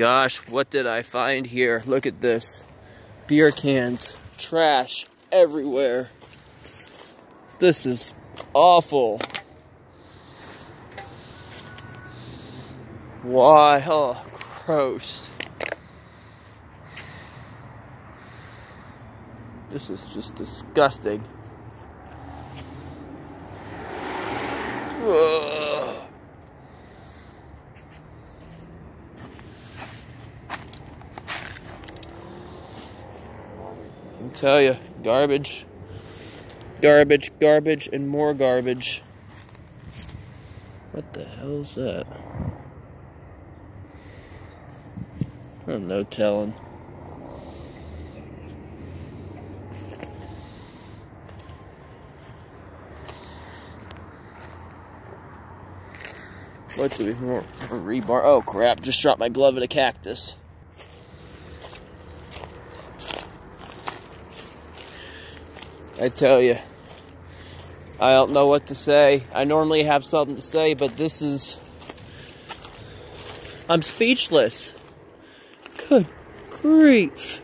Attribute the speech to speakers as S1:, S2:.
S1: gosh, what did I find here? Look at this. Beer cans, trash everywhere. This is awful. Why? Oh, gross. This is just disgusting. I tell you, garbage, garbage, garbage, and more garbage. What the hell is that? Oh, no telling. What do we? Rebar. Oh crap! Just dropped my glove in a cactus. I tell you, I don't know what to say. I normally have something to say, but this is. I'm speechless. Good grief.